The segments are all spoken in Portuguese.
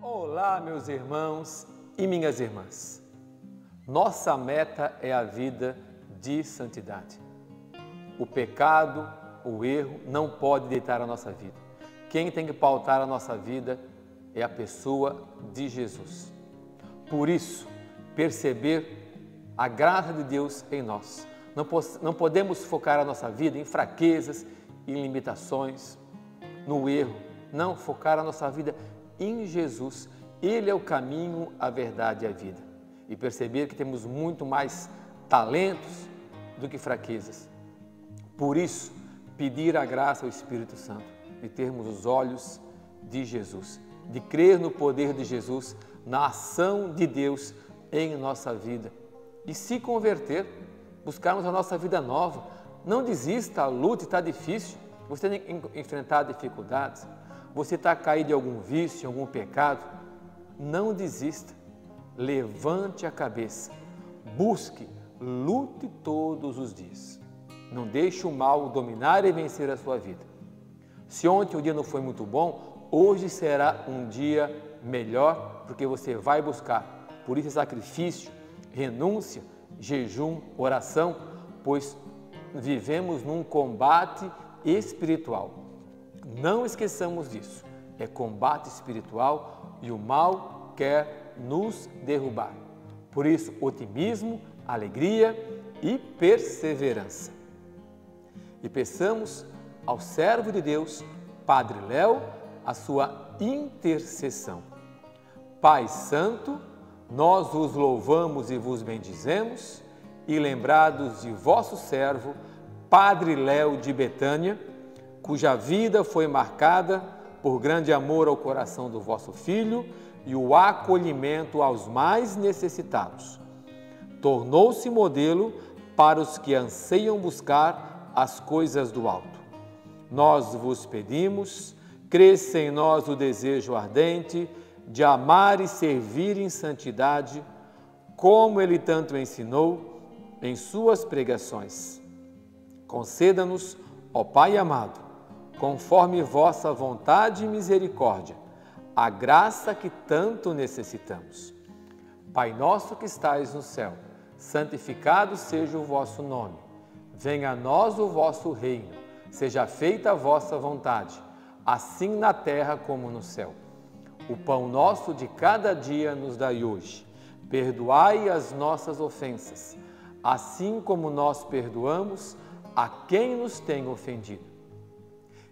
Olá, meus irmãos e minhas irmãs. Nossa meta é a vida de santidade. O pecado, o erro não pode deitar a nossa vida. Quem tem que pautar a nossa vida é a pessoa de Jesus. Por isso, perceber a graça de Deus em nós. Não, podemos focar a nossa vida em fraquezas, em limitações, no erro. Não, focar a nossa vida em Jesus. Ele é o caminho, a verdade e a vida. E perceber que temos muito mais talentos do que fraquezas. Por isso, pedir a graça ao Espírito Santo, de termos os olhos de Jesus, de crer no poder de Jesus, na ação de Deus em nossa vida e se converter, buscarmos a nossa vida nova. Não desista, a luta está difícil, você tem que enfrentar dificuldades, você está caído em algum vício, em algum pecado. Não desista, levante a cabeça, busque, lute todos os dias. Não deixe o mal dominar e vencer a sua vida. Se ontem o dia não foi muito bom, hoje será um dia melhor, porque você vai buscar. Por isso, é sacrifício, renúncia, jejum, oração, pois vivemos num combate espiritual. Não esqueçamos disso. É combate espiritual e o mal quer nos derrubar. Por isso, otimismo, alegria e perseverança e peçamos ao servo de Deus, Padre Léo, a sua intercessão. Pai Santo, nós vos louvamos e vos bendizemos, e lembrados de vosso servo, Padre Léo de Betânia, cuja vida foi marcada por grande amor ao coração do vosso filho e o acolhimento aos mais necessitados. Tornou-se modelo para os que anseiam buscar as coisas do alto. Nós vos pedimos, cresça em nós o desejo ardente de amar e servir em santidade, como ele tanto ensinou em suas pregações. Conceda-nos, ó Pai amado, conforme vossa vontade e misericórdia, a graça que tanto necessitamos. Pai nosso que estais no céu, santificado seja o vosso nome. Venha a nós o vosso reino, seja feita a vossa vontade, assim na terra como no céu. O pão nosso de cada dia nos dai hoje. Perdoai as nossas ofensas, assim como nós perdoamos a quem nos tem ofendido.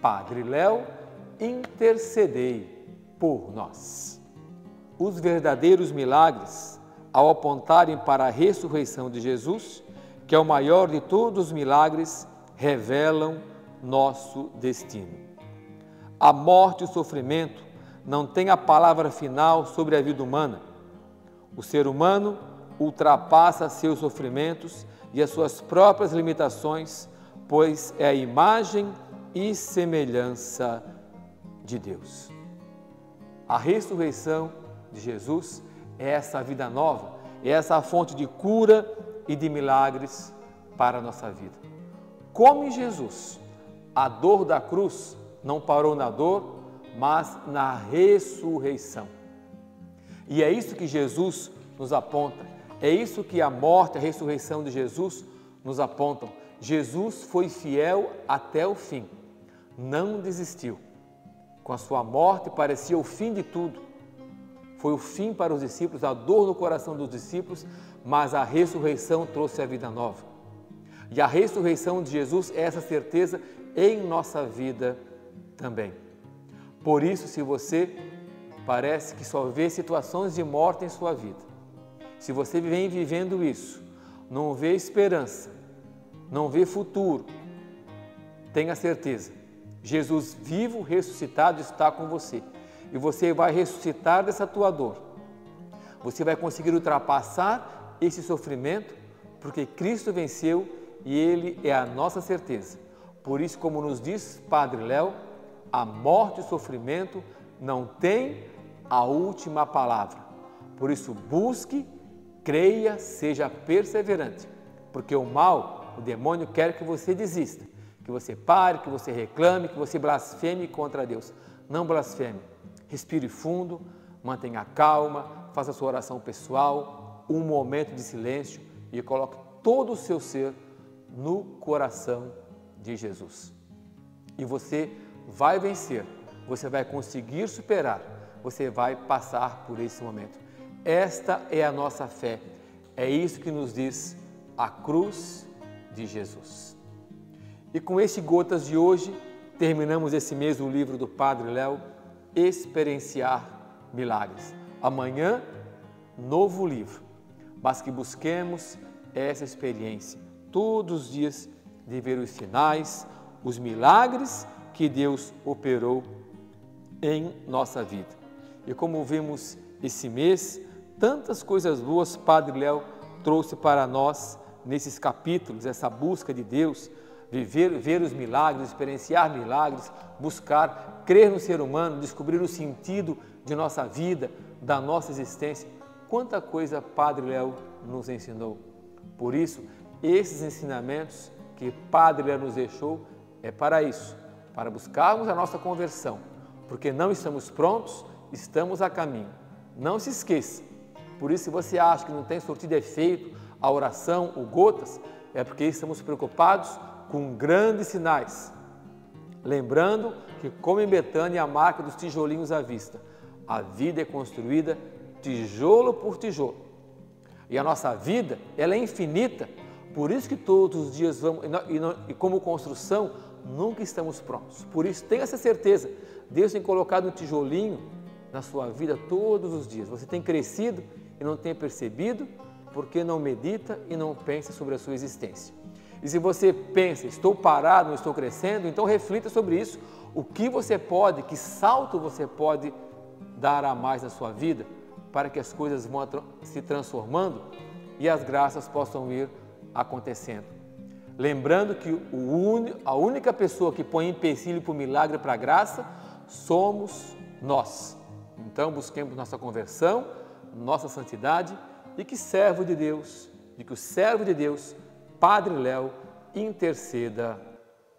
Padre Léo, intercedei por nós. Os verdadeiros milagres, ao apontarem para a ressurreição de Jesus, que é o maior de todos os milagres, revelam nosso destino. A morte e o sofrimento não têm a palavra final sobre a vida humana. O ser humano ultrapassa seus sofrimentos e as suas próprias limitações, pois é a imagem e semelhança de Deus. A ressurreição de Jesus é essa vida nova, é essa fonte de cura e de milagres para a nossa vida. Como em Jesus, a dor da cruz não parou na dor, mas na ressurreição. E é isso que Jesus nos aponta, é isso que a morte a ressurreição de Jesus nos apontam. Jesus foi fiel até o fim, não desistiu. Com a sua morte parecia o fim de tudo. Foi o fim para os discípulos, a dor no coração dos discípulos, mas a ressurreição trouxe a vida nova. E a ressurreição de Jesus é essa certeza em nossa vida também. Por isso, se você parece que só vê situações de morte em sua vida, se você vem vivendo isso, não vê esperança, não vê futuro, tenha certeza, Jesus vivo, ressuscitado está com você. e você vai ressuscitar dessa tua dor. Você vai conseguir ultrapassar esse sofrimento, porque Cristo venceu e Ele é a nossa certeza. Por isso, como nos diz Padre Léo, a morte e o sofrimento não têm a última palavra. Por isso, busque, creia, seja perseverante, porque o mal, o demônio quer que você desista, que você pare, que você reclame, que você blasfeme contra Deus. Não blasfeme. Respire fundo, mantenha calma, faça sua oração pessoal, um momento de silêncio e coloque todo o seu ser no coração de Jesus. E você vai vencer, você vai conseguir superar, você vai passar por esse momento. Esta é a nossa fé, é isso que nos diz a cruz de Jesus. E com este Gotas de hoje, terminamos esse mês o livro do Padre Léo, Experienciar Milagres. Amanhã, novo livro, mas que busquemos essa experiência todos os dias de ver os sinais, os milagres que Deus operou em nossa vida. E como vimos esse mês, tantas coisas boas Padre Léo trouxe para nós nesses capítulos, essa busca de Deus, viver, ver os milagres, experienciar milagres, buscar, crer no ser humano, descobrir o sentido de nossa vida, da nossa existência. Quanta coisa Padre Léo nos ensinou. Por isso, esses ensinamentos que Padre Léo nos deixou é para isso, para buscarmos a nossa conversão, porque não estamos prontos, estamos a caminho. Não se esqueça. Por isso, se você acha que não tem surtido efeito a oração, o gotas, é porque estamos preocupados com grandes sinais. Lembrando que, como em Betânia, a marca dos tijolinhos à vista, a vida é construída tijolo por tijolo. E a nossa vida, ela é infinita por isso que todos os dias vamos, e, como construção, nunca estamos prontos. Por isso, tenha essa certeza. Deus tem colocado um tijolinho na sua vida todos os dias. Você tem crescido e não tem percebido porque não medita e não pensa sobre a sua existência. E se você pensa, estou parado, não estou crescendo, então reflita sobre isso. O que você pode, que salto você pode dar a mais na sua vida para que as coisas vão se transformando e as graças possam ir acontecendo. Lembrando que a única pessoa que põe empecilho para o milagre para a graça somos nós. Então busquemos nossa conversão, nossa santidade e que servo de Deus, e que o servo de Deus, Padre Léo, interceda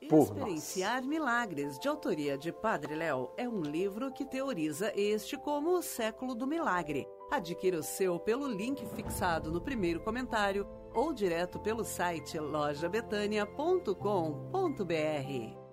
por Experienciar nós. Milagres, de autoria de Padre Léo, é um livro que teoriza este como o século do milagre. Adquira o seu pelo link fixado no primeiro comentário ou direto pelo site lojabetania.com.br.